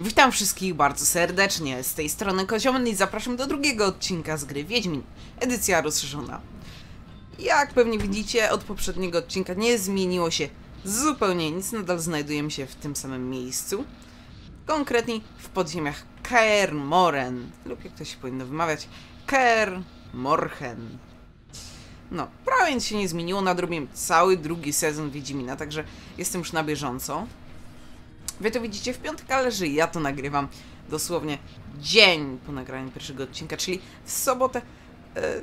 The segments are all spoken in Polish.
Witam wszystkich bardzo serdecznie. Z tej strony Koziomen i zapraszam do drugiego odcinka z gry Wiedźmin, edycja rozszerzona. Jak pewnie widzicie, od poprzedniego odcinka nie zmieniło się zupełnie nic, nadal znajdujemy się w tym samym miejscu. Konkretnie w podziemiach Kaer lub jak to się powinno wymawiać, Kaer Morhen. No, prawie nic się nie zmieniło, nadrobiłem cały drugi sezon Wiedźmina, także jestem już na bieżąco. Wy to widzicie w piątek, ale że ja to nagrywam dosłownie dzień po nagraniu pierwszego odcinka, czyli w sobotę. E,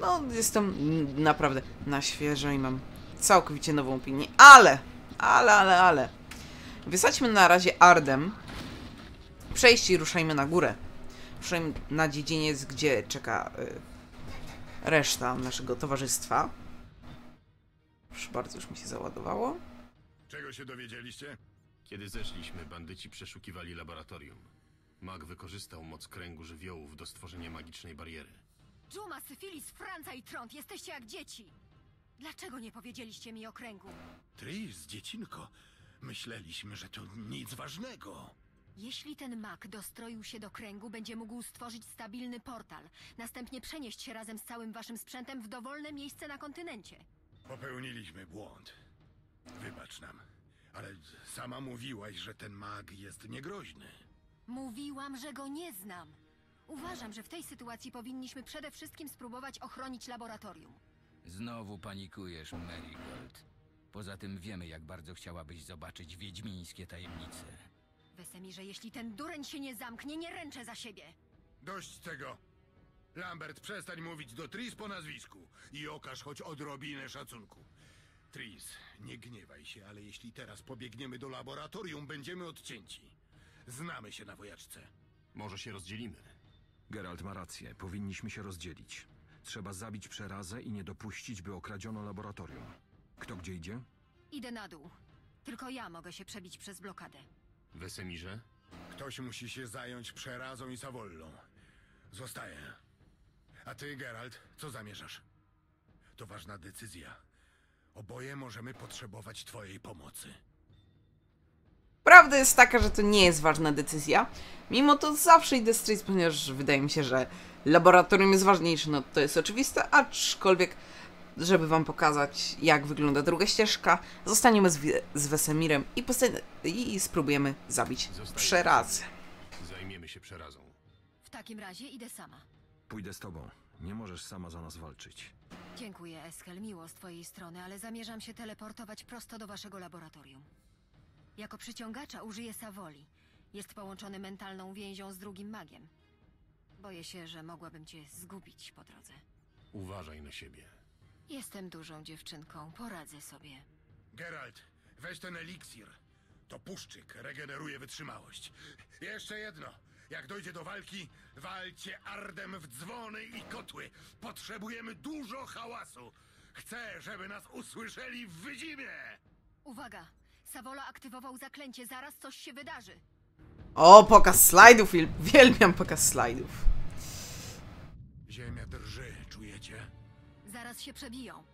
no, jestem naprawdę na świeżo i mam całkowicie nową opinię, ale, ale, ale, ale. Wysadźmy na razie Ardem. Przejść i ruszajmy na górę. Ruszajmy na dziedziniec, gdzie czeka e, reszta naszego towarzystwa. Proszę bardzo, już mi się załadowało. Czego się dowiedzieliście? Kiedy zeszliśmy, bandyci przeszukiwali laboratorium. Mag wykorzystał moc kręgu żywiołów do stworzenia magicznej bariery. Dżuma, Syfilis, Franca i Trąd, jesteście jak dzieci. Dlaczego nie powiedzieliście mi o kręgu? Tris, dziecinko. Myśleliśmy, że to nic ważnego. Jeśli ten mak dostroił się do kręgu, będzie mógł stworzyć stabilny portal, następnie przenieść się razem z całym waszym sprzętem w dowolne miejsce na kontynencie. Popełniliśmy błąd. Wybacz nam. Ale sama mówiłaś, że ten mag jest niegroźny. Mówiłam, że go nie znam. Uważam, że w tej sytuacji powinniśmy przede wszystkim spróbować ochronić laboratorium. Znowu panikujesz, Marigold. Poza tym wiemy, jak bardzo chciałabyś zobaczyć wiedźmińskie tajemnice. Wesemirze, jeśli ten dureń się nie zamknie, nie ręczę za siebie. Dość tego. Lambert, przestań mówić do Tris po nazwisku i okaż choć odrobinę szacunku. Tris, nie gniewaj się, ale jeśli teraz pobiegniemy do laboratorium, będziemy odcięci. Znamy się na wojaczce. Może się rozdzielimy. Geralt ma rację, powinniśmy się rozdzielić. Trzeba zabić przerazę i nie dopuścić, by okradziono laboratorium. Kto gdzie idzie? Idę na dół. Tylko ja mogę się przebić przez blokadę. Wesemirze? Ktoś musi się zająć przerazą i Savollą. Zostaję. A ty, Geralt, co zamierzasz? To ważna decyzja. Oboje możemy potrzebować twojej pomocy. Prawda jest taka, że to nie jest ważna decyzja. Mimo to zawsze idę straight, ponieważ wydaje mi się, że laboratorium jest ważniejsze, no to jest oczywiste, aczkolwiek, żeby wam pokazać, jak wygląda druga ścieżka, zostaniemy z, z Wesemirem i, i spróbujemy zabić Zostajemy. przerazę. Zajmiemy się przerazą. W takim razie idę sama. Pójdę z tobą. Nie możesz sama za nas walczyć. Dziękuję, Eskel, miło z twojej strony, ale zamierzam się teleportować prosto do waszego laboratorium. Jako przyciągacza użyję Savoli. Jest połączony mentalną więzią z drugim magiem. Boję się, że mogłabym cię zgubić po drodze. Uważaj na siebie. Jestem dużą dziewczynką, poradzę sobie. Geralt, weź ten eliksir. To puszczyk regeneruje wytrzymałość. Jeszcze jedno. Jak dojdzie do walki, walcie ardem w dzwony i kotły. Potrzebujemy dużo hałasu. Chcę, żeby nas usłyszeli w wyzimie. Uwaga! Savola aktywował zaklęcie, zaraz coś się wydarzy. O, pokaz slajdów, uwielbiam pokaz slajdów. Ziemia drży, czujecie? Zaraz się przebiją.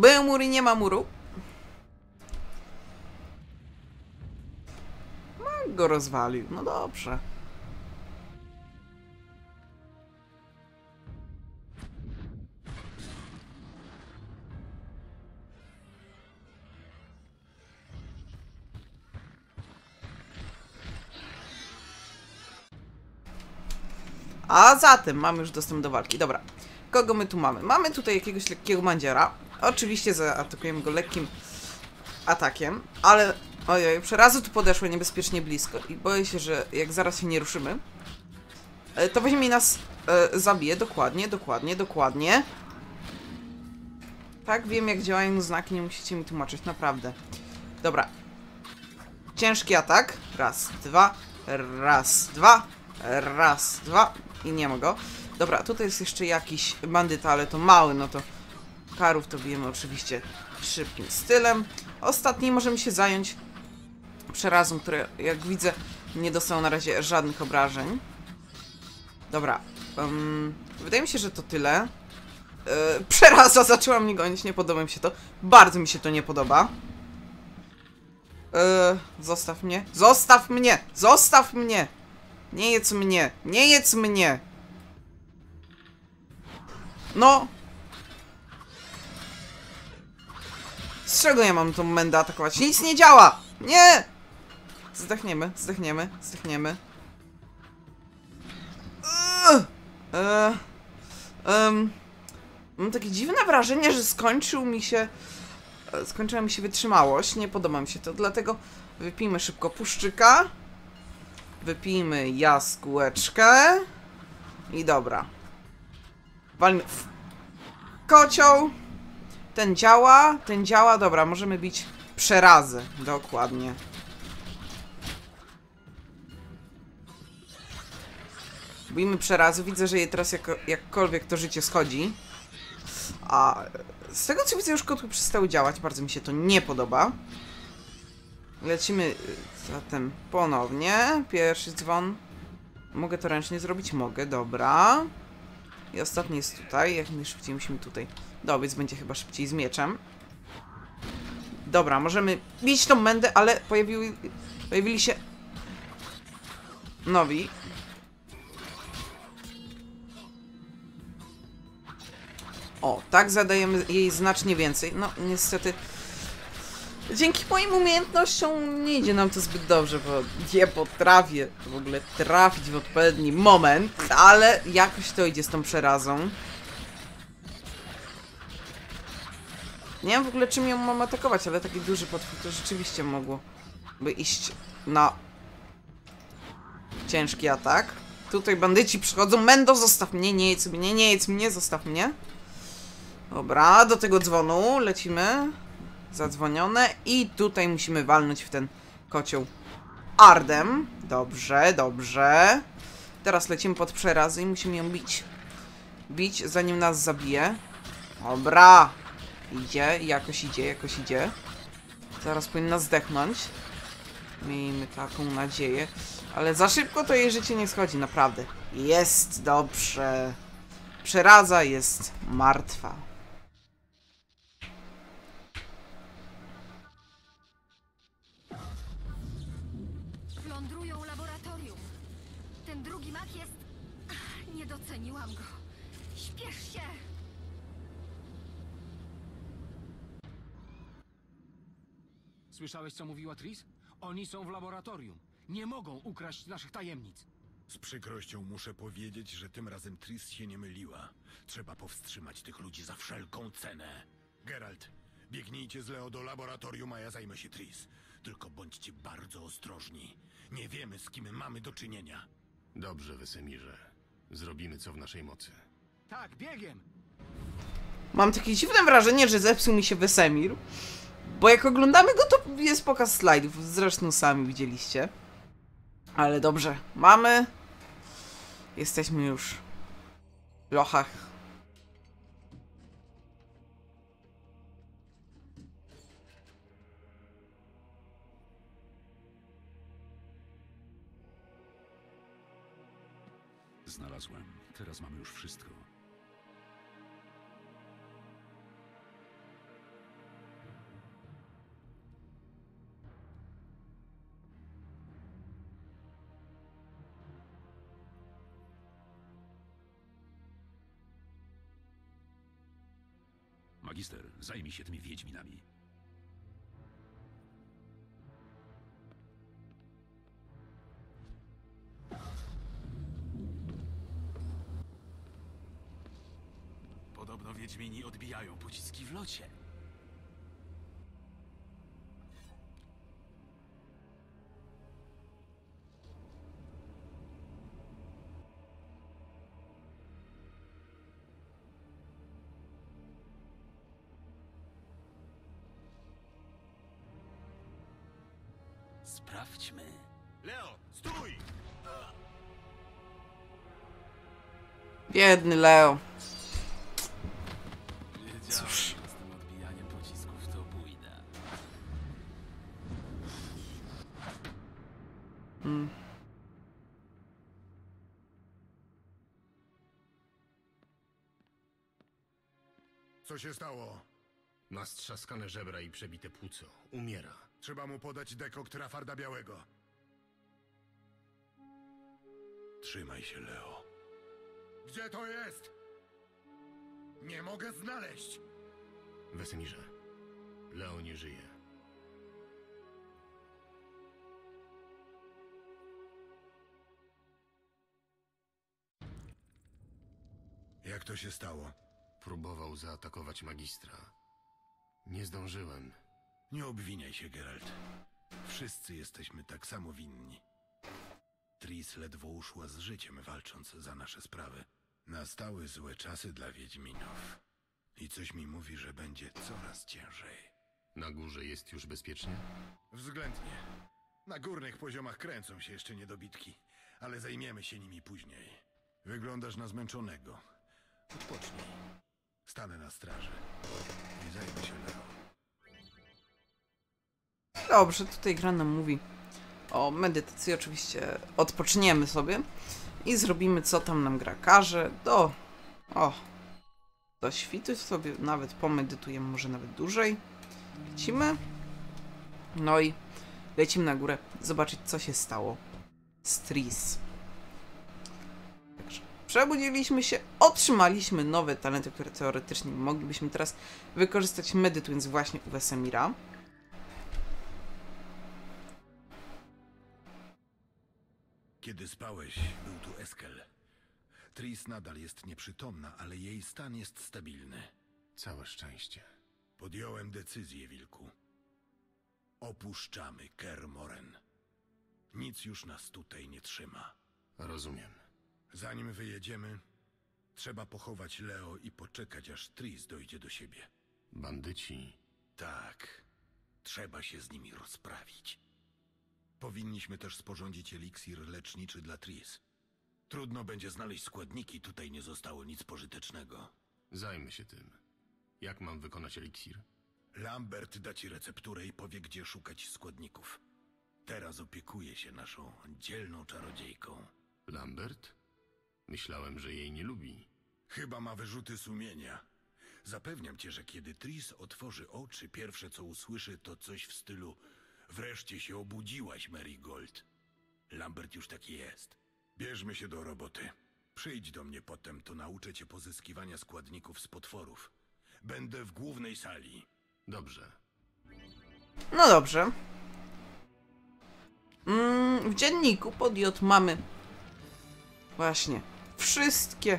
Był mur i nie ma muru. No, go rozwalił, no dobrze. A zatem mamy już dostęp do walki. Dobra. Kogo my tu mamy? Mamy tutaj jakiegoś lekkiego mandziera. Oczywiście zaatakujemy go lekkim atakiem, ale ojej, przerazy tu podeszły niebezpiecznie blisko i boję się, że jak zaraz się nie ruszymy, e, to weźmie nas e, zabije. Dokładnie, dokładnie, dokładnie. Tak, wiem jak działają znaki, nie musicie mi tłumaczyć, naprawdę. Dobra. Ciężki atak. Raz, dwa, raz, dwa, raz, dwa i nie ma go. Dobra, tutaj jest jeszcze jakiś bandyta, ale to mały, no to karów to bijemy oczywiście szybkim stylem. Ostatni możemy się zająć przerazom, które jak widzę nie dostają na razie żadnych obrażeń. Dobra. em, wydaje mi się, że to tyle. Yy, przeraza zaczęła mnie gonić, nie podoba mi się to. Bardzo mi się to nie podoba. Yy, zostaw mnie. Zostaw mnie! Zostaw mnie! Nie jedz mnie! Nie jedz mnie! No! Z czego ja mam tą mędę atakować? Nic nie działa! Nie! Zdechniemy, zdechniemy, zdechniemy. Eee, mam takie dziwne wrażenie, że skończył mi się. e, Skończyła mi się wytrzymałość. Nie podoba mi się to, dlatego wypijmy szybko puszczyka. Wypijmy jaskółeczkę. I dobra. Walmy w kocioł. Ten działa, ten działa. Dobra, możemy bić przerazy. Dokładnie. Bijmy przerazy. Widzę, że jej teraz jako, jakkolwiek to życie schodzi. A z tego co widzę, już kotły przestały działać. Bardzo mi się to nie podoba. Lecimy y, zatem ponownie. Pierwszy dzwon. Mogę to ręcznie zrobić? Mogę, dobra. I ostatni jest tutaj. Jak najszybciej musimy tutaj dobiec. Będzie chyba szybciej z mieczem. Dobra, możemy bić tą mędę, ale pojawiły, pojawili się nowi. O, tak zadajemy jej znacznie więcej. No, niestety. Dzięki moim umiejętnościom nie idzie nam to zbyt dobrze, bo nie potrafię w ogóle trafić w odpowiedni moment, ale jakoś to idzie z tą przerazą. Nie wiem w ogóle czym ją mam atakować, ale taki duży potwór to rzeczywiście mogłoby iść na ciężki atak. Tutaj bandyci przychodzą. Mendo, zostaw mnie, nie jedz mnie, nie jedz mnie, zostaw mnie. Dobra, do tego dzwonu lecimy. Zadzwonione. I tutaj musimy walnąć w ten kocioł Ardem. Dobrze, dobrze. Teraz lecimy pod przerazy i musimy ją bić. Bić, zanim nas zabije. Dobra. Idzie, jakoś idzie, jakoś idzie. Zaraz powinna zdechnąć. Miejmy taką nadzieję. Ale za szybko to jej życie nie schodzi, naprawdę. Jest dobrze. Przeraza jest martwa. Słyszałeś, co mówiła Tris? Oni są w laboratorium. Nie mogą ukraść naszych tajemnic. Z przykrością muszę powiedzieć, że tym razem Tris się nie myliła. Trzeba powstrzymać tych ludzi za wszelką cenę. Geralt, biegnijcie z Leo do laboratorium, a ja zajmę się Tris. Tylko bądźcie bardzo ostrożni. Nie wiemy, z kim mamy do czynienia. Dobrze, Wesemirze. Zrobimy co w naszej mocy. Tak, biegiem! Mam takie dziwne wrażenie, że zepsuł mi się Wesemir. Bo jak oglądamy go, to jest pokaz slajdów. Zresztą sami widzieliście. Ale dobrze, mamy. Jesteśmy już w lochach. Magister, zajmij się tymi wiedźminami. Sprawdźmy. Leo, stój! Biedny Leo. To bójda. Co się stało? Ma strzaskane żebra i przebite płuco. Umiera. Trzeba mu podać dekokt Rafarda Białego. Trzymaj się, Leo. Gdzie to jest? Nie mogę znaleźć. Wesemirze, Leo nie żyje. Jak to się stało? Próbował zaatakować magistra. Nie zdążyłem. Nie obwiniaj się, Geralt. Wszyscy jesteśmy tak samo winni. Tris ledwo uszła z życiem, walcząc za nasze sprawy. Nastały złe czasy dla Wiedźminów. I coś mi mówi, że będzie coraz ciężej. Na górze jest już bezpiecznie? Względnie. Na górnych poziomach kręcą się jeszcze niedobitki, ale zajmiemy się nimi później. Wyglądasz na zmęczonego. Odpocznij. Stanę na straży i zajmę się Leo. Dobrze, tutaj gra nam mówi o medytacji. Oczywiście odpoczniemy sobie i zrobimy co tam nam gra każe. Do. O. Do świtu sobie nawet pomedytujemy, może nawet dłużej. Lecimy. No i lecimy na górę, zobaczyć co się stało z Tris. Także przebudziliśmy się, otrzymaliśmy nowe talenty, które teoretycznie moglibyśmy teraz wykorzystać medytując właśnie u Wesemira. Kiedy spałeś, był tu Eskel. Tris nadal jest nieprzytomna, ale jej stan jest stabilny. Całe szczęście. Podjąłem decyzję, Wilku. Opuszczamy Kermoren. Nic już nas tutaj nie trzyma. Rozumiem. Zanim wyjedziemy, trzeba pochować Leo i poczekać, aż Tris dojdzie do siebie. Bandyci. Tak, trzeba się z nimi rozprawić. Powinniśmy też sporządzić eliksir leczniczy dla Tris. Trudno będzie znaleźć składniki, tutaj nie zostało nic pożytecznego. Zajmę się tym. Jak mam wykonać eliksir? Lambert da ci recepturę i powie, gdzie szukać składników. Teraz opiekuje się naszą dzielną czarodziejką. Lambert? Myślałem, że jej nie lubi. Chyba ma wyrzuty sumienia. Zapewniam cię, że kiedy Tris otworzy oczy, pierwsze co usłyszy to coś w stylu Wreszcie się obudziłaś, Marigold. Lambert już taki jest. Bierzmy się do roboty. Przyjdź do mnie potem, to nauczę cię pozyskiwania składników z potworów. Będę w głównej sali. Dobrze. No dobrze. Mm, w dzienniku pod J mamy właśnie wszystkie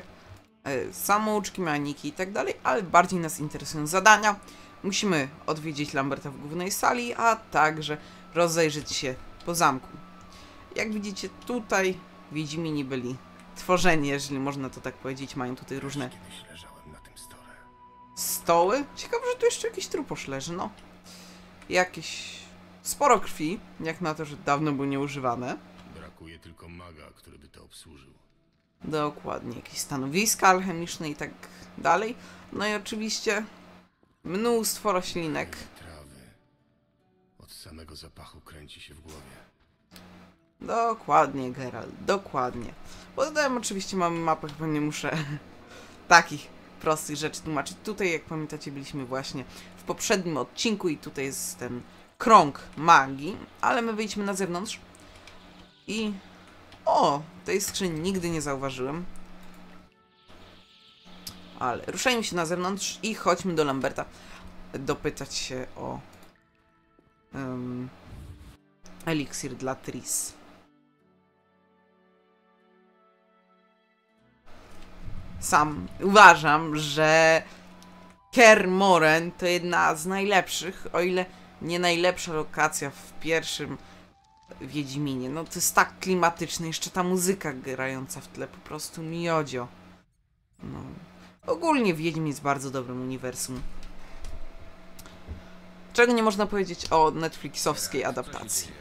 e, samouczki, maniki i tak dalej, ale bardziej nas interesują zadania. Musimy odwiedzić Lamberta w głównej sali, a także rozejrzeć się po zamku. Jak widzicie tutaj Wiedźmini byli tworzeni, jeżeli można to tak powiedzieć, mają tutaj różne stoły. Ciekawe, że tu jeszcze jakiś truposz leży, no. Jakieś sporo krwi, jak na to, że dawno były nieużywane. Brakuje tylko maga, który by to obsłużył. Dokładnie, jakieś stanowiska alchemiczne i tak dalej. No i oczywiście mnóstwo roślinek. Trawy. Od samego zapachu kręci się w głowie. Dokładnie, Geralt, dokładnie. Potem oczywiście mamy mapę, chyba nie muszę takich prostych rzeczy tłumaczyć. Tutaj, jak pamiętacie, byliśmy właśnie w poprzednim odcinku i tutaj jest ten krąg magii, ale my wyjdźmy na zewnątrz i... O, tej skrzyni nigdy nie zauważyłem. Ale ruszajmy się na zewnątrz i chodźmy do Lamberta dopytać się o em, eliksir dla Tris. Sam uważam, że Kermoren to jedna z najlepszych, o ile nie najlepsza lokacja w pierwszym Wiedźminie. No to jest tak klimatyczne, jeszcze ta muzyka grająca w tle, po prostu miodzio. No. Ogólnie Wiedźmin jest bardzo dobrym uniwersum. Czego nie można powiedzieć o Netflixowskiej adaptacji.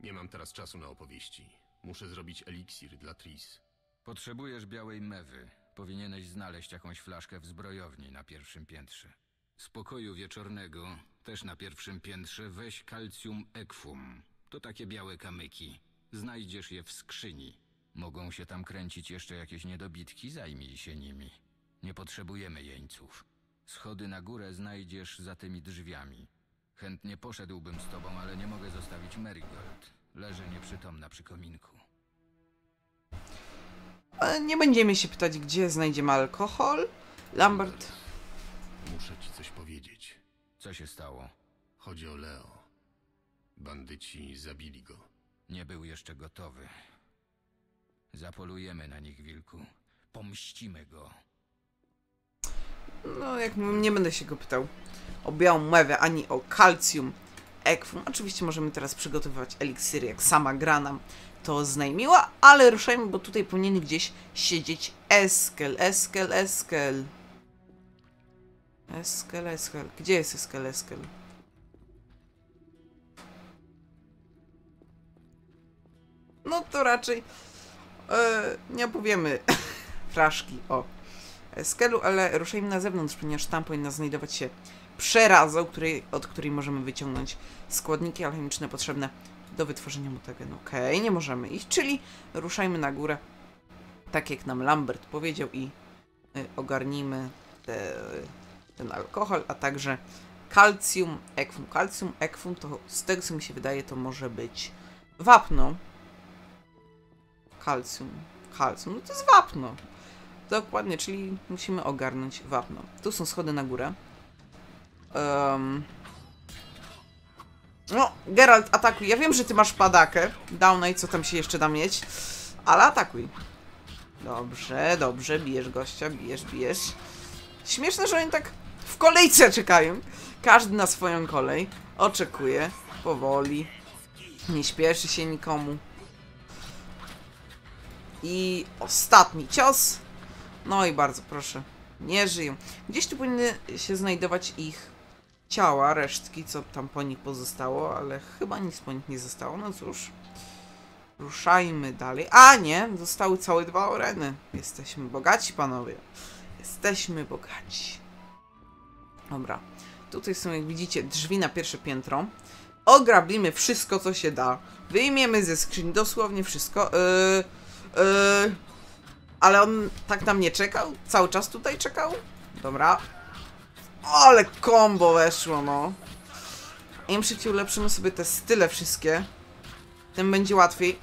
Nie mam teraz czasu na opowieści. Muszę zrobić eliksir dla Tris. Potrzebujesz białej mewy. Powinieneś znaleźć jakąś flaszkę w zbrojowni na pierwszym piętrze. Z pokoju wieczornego, też na pierwszym piętrze, weź calcium equum. To takie białe kamyki. Znajdziesz je w skrzyni. Mogą się tam kręcić jeszcze jakieś niedobitki, zajmij się nimi. Nie potrzebujemy jeńców. Schody na górę znajdziesz za tymi drzwiami. Chętnie poszedłbym z tobą, ale nie mogę zostawić Marigold. Leży nieprzytomna przy kominku. Nie będziemy się pytać, gdzie znajdziemy alkohol. Lambert. Muszę ci coś powiedzieć. Co się stało? Chodzi o Leo. Bandyci zabili go. Nie był jeszcze gotowy. Zapolujemy na nich, wilku. Pomścimy go. No, jak nie będę się go pytał o białą mewę, ani o kalcium ekwum. Oczywiście możemy teraz przygotowywać eliksiry, jak sama gra nam to znajmiła, ale ruszajmy, bo tutaj powinien gdzieś siedzieć Eskel, Eskel, Eskel. Eskel, Eskel. Gdzie jest Eskel, Eskel? No to raczej e, nie opowiemy fraszki o Skelu, ale ruszajmy na zewnątrz, ponieważ tam powinna znajdować się przeraza, której, od której możemy wyciągnąć składniki alchemiczne potrzebne do wytworzenia mutagenu. Okej, nie możemy iść, czyli ruszajmy na górę, tak jak nam Lambert powiedział i y, ogarnijmy te, ten alkohol, a także kalcium, ekwum. Kalcium, ekwum to z tego co mi się wydaje to może być wapno. Kalcium, kalcium, no to jest wapno. Dokładnie, czyli musimy ogarnąć wapno. Tu są schody na górę. Um. No, Geralt, atakuj. Ja wiem, że ty masz padakę. Downa i co tam się jeszcze da mieć. Ale atakuj. Dobrze, dobrze. Bijesz gościa, bijesz, bijesz. Śmieszne, że oni tak w kolejce czekają. Każdy na swoją kolej. Oczekuje. Powoli. Nie śpieszy się nikomu. I ostatni cios. No i bardzo proszę. Nie żyją. Gdzieś tu powinny się znajdować ich ciała, resztki, co tam po nich pozostało, ale chyba nic po nich nie zostało. No cóż. Ruszajmy dalej. A nie, zostały całe dwa oreny. Jesteśmy bogaci, panowie. Jesteśmy bogaci. Dobra. Tutaj są, jak widzicie, drzwi na pierwsze piętro. Ograbimy wszystko, co się da. Wyjmiemy ze skrzyni dosłownie wszystko. Yy, yy, ale on tak nam nie czekał? Cały czas tutaj czekał? Dobra. Ale combo weszło, no. Im szybciej ulepszymy sobie te style wszystkie, tym będzie łatwiej.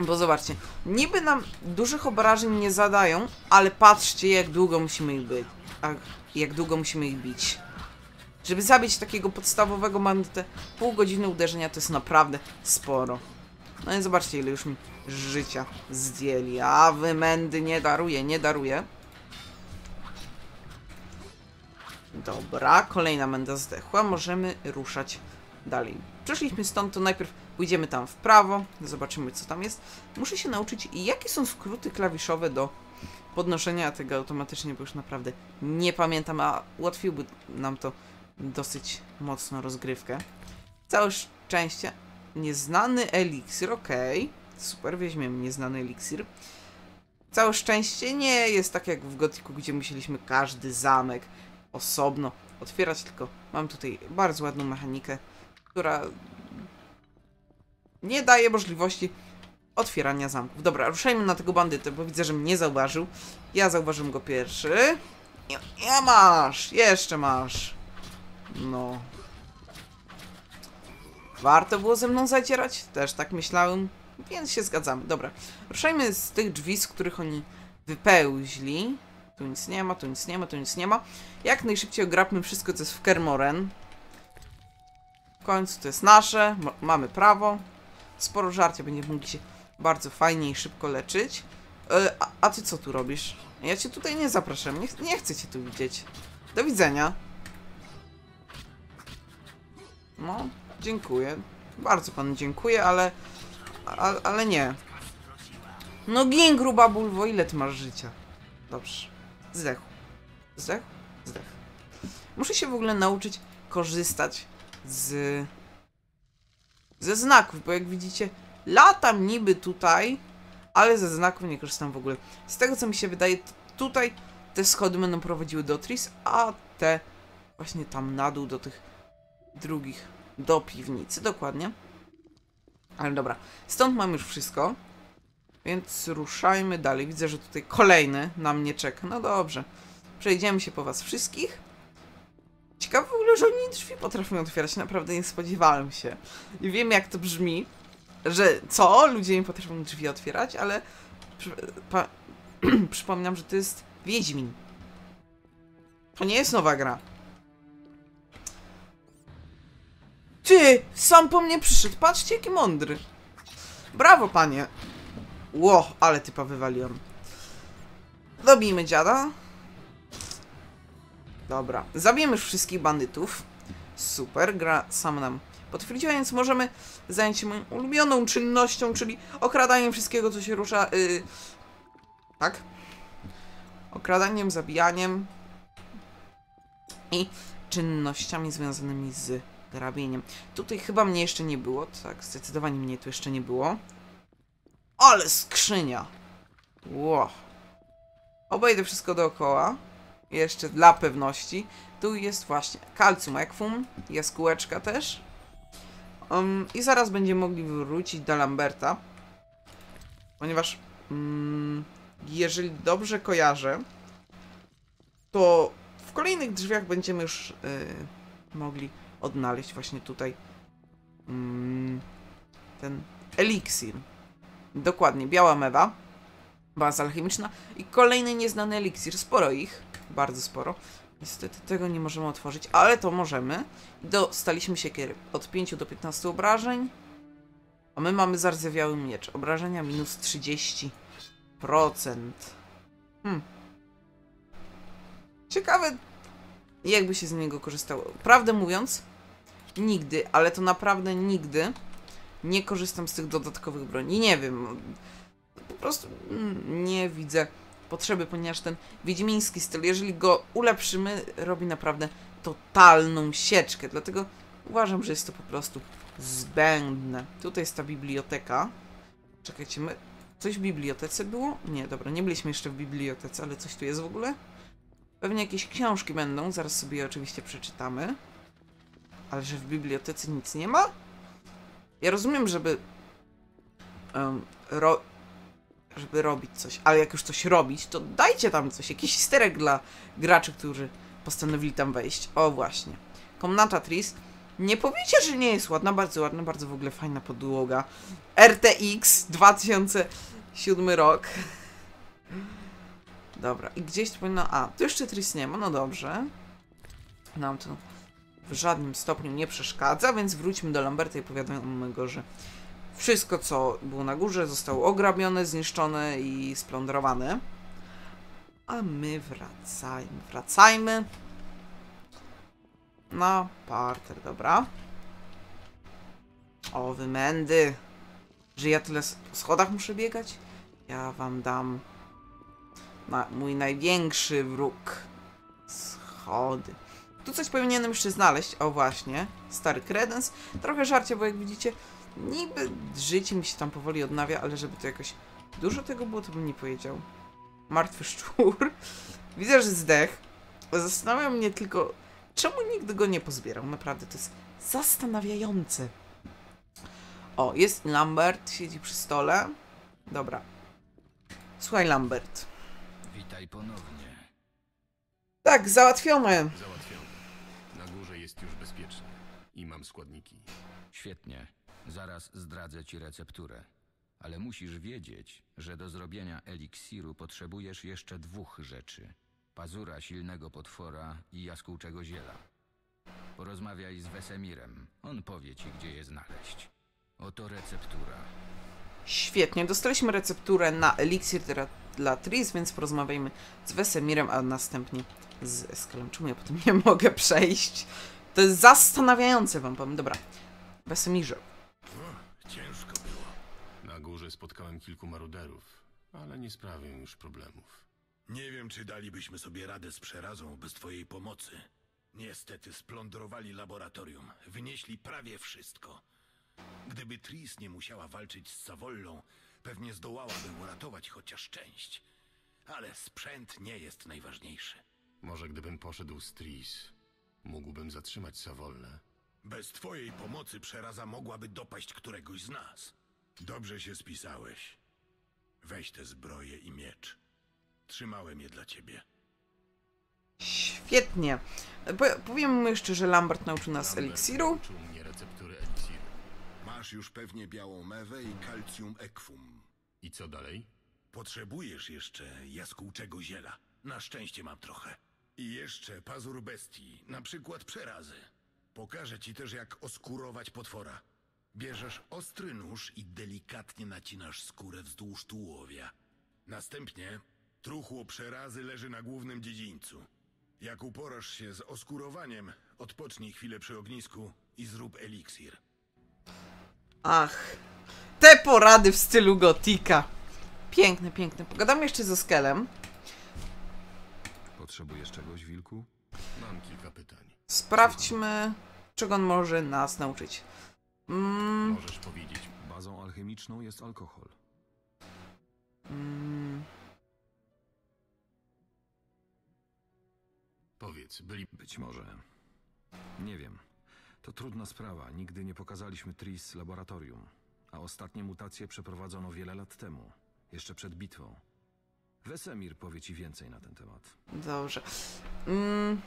Bo zobaczcie, niby nam dużych obrażeń nie zadają, ale patrzcie jak długo musimy ich być. A jak długo musimy ich bić. Żeby zabić takiego podstawowego bandytę, pół godziny uderzenia to jest naprawdę sporo. No i zobaczcie ile już mi życia zdjęli. A wy mędy nie daruje, nie daruje. Dobra, kolejna menda zdechła. Możemy ruszać dalej. Przeszliśmy stąd, to najpierw pójdziemy tam w prawo. Zobaczymy, co tam jest. Muszę się nauczyć, jakie są skróty klawiszowe do podnoszenia tego automatycznie, bo już naprawdę nie pamiętam, a ułatwiłby nam to dosyć mocno rozgrywkę. Całe szczęście. Nieznany eliksir, okej. Super, weźmiemy nieznany eliksir. Całe szczęście nie jest tak jak w Gotiku, gdzie musieliśmy każdy zamek osobno otwierać, tylko mam tutaj bardzo ładną mechanikę, która nie daje możliwości otwierania zamków. Dobra, ruszajmy na tego bandytę, bo widzę, że mnie zauważył. Ja zauważyłem go pierwszy. Ja, ja masz! Jeszcze masz! No. Warto było ze mną zadzierać? Też tak myślałem. Więc się zgadzamy. Dobra. Ruszajmy z tych drzwi, z których oni wypełźli. Tu nic nie ma, tu nic nie ma, tu nic nie ma. Jak najszybciej ograbmy wszystko, co jest w Kermoren. W końcu to jest nasze. Ma- mamy prawo. Sporo żarcia, będziemy mogli się bardzo fajnie i szybko leczyć. E, a, a ty co tu robisz? Ja cię tutaj nie zapraszam. Nie, ch- nie chcę cię tu widzieć. Do widzenia. No, dziękuję. Bardzo panu dziękuję, ale... A, ale nie. No gin, gruba bulwo, ile ty masz życia? Dobrze. Zdechł. Zdechł? Zdechł. Muszę się w ogóle nauczyć korzystać z... ze znaków, bo jak widzicie, latam niby tutaj, ale ze znaków nie korzystam w ogóle. Z tego, co mi się wydaje, tutaj te schody będą prowadziły do Tris, a te właśnie tam na dół do tych drugich, do piwnicy, dokładnie. Ale dobra, stąd mam już wszystko. Więc ruszajmy dalej. Widzę, że tutaj kolejny na mnie czeka. No dobrze. Przejdziemy się po was wszystkich. Ciekawe w ogóle, że oni drzwi potrafią otwierać. Naprawdę nie spodziewałem się. I wiem, jak to brzmi, że co? Ludzie nie potrafią drzwi otwierać, ale przypominam, że to jest Wiedźmin. To nie jest nowa gra. Ty! Sam po mnie przyszedł. Patrzcie, jaki mądry. Brawo, panie. Ło, ale typa wywaliłem. Dobijmy dziada. Dobra. Zabijemy już wszystkich bandytów. Super, gra sam nam potwierdziła, więc możemy zająć się moją ulubioną czynnością, czyli okradaniem wszystkiego, co się rusza. Yy, tak? Okradaniem, zabijaniem i czynnościami związanymi z grabieniem. Tutaj chyba mnie jeszcze nie było. Tak, zdecydowanie mnie tu jeszcze nie było. Ale skrzynia! Ło. Obejdę wszystko dookoła. Jeszcze dla pewności. Tu jest właśnie kalcium ekwum, jaskółeczka też. Um, I zaraz będziemy mogli wrócić do Lamberta. Ponieważ, mm, jeżeli dobrze kojarzę, to w kolejnych drzwiach będziemy już y, mogli odnaleźć właśnie tutaj mm, ten eliksir. Dokładnie, biała mewa, baza alchemiczna i kolejny nieznany eliksir. Sporo ich, bardzo sporo. Niestety tego nie możemy otworzyć, ale to możemy. Dostaliśmy siekiery od 5 do 15 obrażeń. A my mamy zardzewiały miecz. Obrażenia minus 30%. Hmm. Ciekawe, jakby się z niego korzystało. Prawdę mówiąc, nigdy, ale to naprawdę nigdy nie korzystam z tych dodatkowych broni. Nie wiem. Po prostu mm, nie widzę potrzeby, ponieważ ten wiedźmiński styl, jeżeli go ulepszymy, robi naprawdę totalną sieczkę. Dlatego uważam, że jest to po prostu zbędne. Tutaj jest ta biblioteka. Czekajcie, my... Coś w bibliotece było? Nie, dobra, nie byliśmy jeszcze w bibliotece, ale coś tu jest w ogóle? Pewnie jakieś książki będą, zaraz sobie je oczywiście przeczytamy. Ale że w bibliotece nic nie ma? Ja rozumiem, żeby em, ro, żeby robić coś, ale jak już coś robić, to dajcie tam coś, jakiś sterek dla graczy, którzy postanowili tam wejść. O właśnie. Komnata Tris. Nie powiecie, że nie jest ładna, bardzo ładna, bardzo w ogóle fajna podłoga. RTX 2007 rok. Dobra, i gdzieś powinno... A, tu jeszcze Tris nie ma, no dobrze. Nam to w żadnym stopniu nie przeszkadza, więc wróćmy do Lamberta i powiadamy go, że wszystko, co było na górze, zostało ograbione, zniszczone i splądrowane. A my wracajmy, wracajmy. Na parter, dobra. O, wymędy. Że ja tyle po schodach muszę biegać? Ja wam dam na mój największy wróg. Schody. Tu coś powinienem jeszcze znaleźć. O właśnie, stary kredens. Trochę żarcie, bo jak widzicie, niby życie mi się tam powoli odnawia, ale żeby to jakoś dużo tego było, to bym nie powiedział. Martwy szczur. Widzę, że zdech. Zastanawia mnie tylko, czemu nigdy go nie pozbierał. Naprawdę, to jest zastanawiające. O, jest Lambert, siedzi przy stole. Dobra. Słuchaj, Lambert. Witaj ponownie. Tak, załatwione. Załatwiony. Na górze jest już bezpiecznie. I mam składniki. Świetnie. Zaraz zdradzę ci recepturę. Ale musisz wiedzieć, że do zrobienia eliksiru potrzebujesz jeszcze dwóch rzeczy. Pazura silnego potwora i jaskółczego ziela. Porozmawiaj z Wesemirem. On powie ci, gdzie je znaleźć. Oto receptura. Świetnie, dostaliśmy recepturę na eliksir dla, dla Tris, więc porozmawiajmy z Wesemirem, a następnie z Eskelem. Czemu ja potem nie mogę przejść? To jest zastanawiające, wam powiem. Dobra, Wesemirze. Ciężko było. Na górze spotkałem kilku maruderów, ale nie sprawię już problemów. Nie wiem, czy dalibyśmy sobie radę z przerazą bez twojej pomocy. Niestety splądrowali laboratorium. Wynieśli prawie wszystko. Gdyby Tris nie musiała walczyć z Savollą, pewnie zdołałaby uratować chociaż część. Ale sprzęt nie jest najważniejszy. Może gdybym poszedł z Tris, mógłbym zatrzymać Savollę. Bez twojej pomocy przeraza mogłaby dopaść któregoś z nas. Dobrze się spisałeś. Weź tę zbroję i miecz. Trzymałem je dla ciebie. Świetnie. Po, powiem mu jeszcze, że Lambert nauczył nas Lambert eliksiru. nauczył mnie receptury eliksiru. Masz już pewnie białą mewę i calcium equum. I co dalej? Potrzebujesz jeszcze jaskółczego ziela. Na szczęście mam trochę. I jeszcze pazur bestii, na przykład przerazy. Pokażę ci też, jak oskurować potwora. Bierzesz ostry nóż i delikatnie nacinasz skórę wzdłuż tułowia. Następnie truchło przerazy leży na głównym dziedzińcu. Jak uporasz się z oskurowaniem, odpocznij chwilę przy ognisku i zrób eliksir. Ach, te porady w stylu gotika. Piękne, piękne. Pogadamy jeszcze ze Skelem. Potrzebujesz czegoś, wilku? Mam kilka pytań. Sprawdźmy, czego on może nas nauczyć. Mm, Możesz powiedzieć, Bazą alchemiczną jest alkohol. mm, powiedz, byli Być może. Nie wiem. To trudna sprawa. Nigdy nie pokazaliśmy Tris laboratorium. A ostatnie mutacje przeprowadzono wiele lat temu. Jeszcze przed bitwą. Wesemir powie ci więcej na ten temat. dobrze. Mm.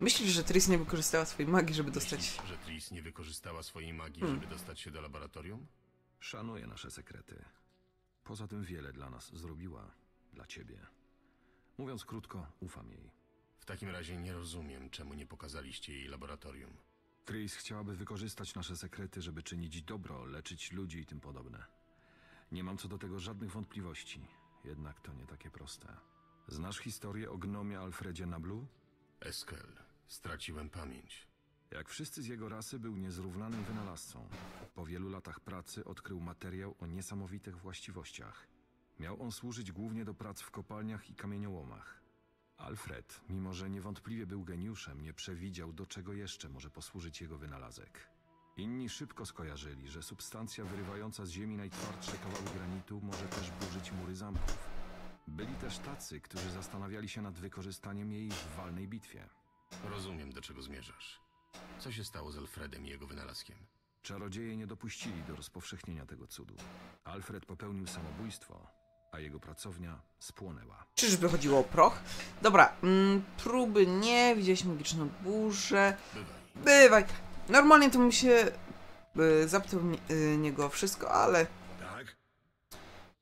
Myślisz, że Tris nie wykorzystała swojej magii, żeby dostać... Myślisz, że Tris nie wykorzystała swojej magii, Hmm. żeby dostać się do laboratorium? Szanuje nasze sekrety. Poza tym wiele dla nas zrobiła. Dla ciebie. Mówiąc krótko, ufam jej. W takim razie nie rozumiem, czemu nie pokazaliście jej laboratorium. Tris chciałaby wykorzystać nasze sekrety, żeby czynić dobro, leczyć ludzi i tym podobne. Nie mam co do tego żadnych wątpliwości, jednak to nie takie proste. Znasz historię o gnomie Alfredzie Nablu? Eskel, straciłem pamięć. Jak wszyscy z jego rasy był niezrównanym wynalazcą. Po wielu latach pracy odkrył materiał o niesamowitych właściwościach. Miał on służyć głównie do prac w kopalniach i kamieniołomach. Alfred, mimo że niewątpliwie był geniuszem, nie przewidział, do czego jeszcze może posłużyć jego wynalazek. Inni szybko skojarzyli, że substancja wyrywająca z ziemi najtwardsze kawały granitu może też burzyć mury zamków. Byli też tacy, którzy zastanawiali się nad wykorzystaniem jej w walnej bitwie. Rozumiem, do czego zmierzasz. Co się stało z Alfredem i jego wynalazkiem? Czarodzieje nie dopuścili do rozpowszechnienia tego cudu. Alfred popełnił samobójstwo, a jego pracownia spłonęła. Czyżby chodziło o proch? Dobra, mm, próby nie, widzieliśmy magiczną burzę. Bywaj. Bywaj. Normalnie to bym się y, zapytał y, niego o wszystko, ale Tak?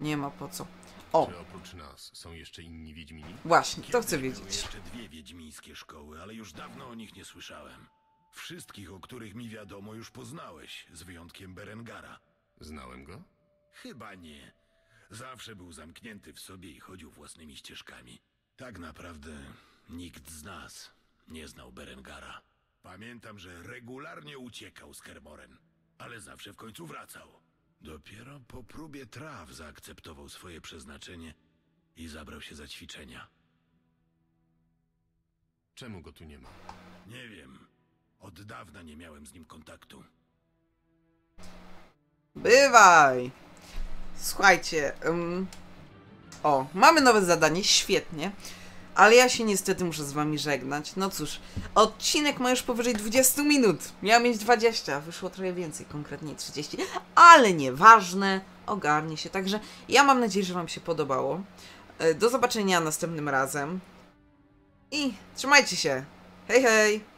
nie ma po co. O, Czy oprócz nas są jeszcze inni Wiedźmini? właśnie, to Kiedyś chcę Były wiedzieć. jeszcze dwie wiedźmińskie szkoły, ale już dawno o nich nie słyszałem. Wszystkich, o których mi wiadomo, już poznałeś, z wyjątkiem Berengara. Znałem go? Chyba nie. Zawsze był zamknięty w sobie i chodził własnymi ścieżkami. Tak naprawdę nikt z nas nie znał Berengara. Pamiętam, że regularnie uciekał z Kermoren, ale zawsze w końcu wracał. Dopiero po próbie traw zaakceptował swoje przeznaczenie i zabrał się za ćwiczenia. Czemu go tu nie ma? Nie wiem. Od dawna nie miałem z nim kontaktu. Bywaj! Słuchajcie, ym, o, mamy nowe zadanie, świetnie. Ale ja się niestety muszę z wami żegnać. No cóż, odcinek ma już powyżej 20 minut. Miał mieć 20, wyszło trochę więcej, konkretnie 30. Ale nieważne, ogarnie się. Także ja mam nadzieję, że wam się podobało. E, Do zobaczenia następnym razem. I trzymajcie się. Hej, hej!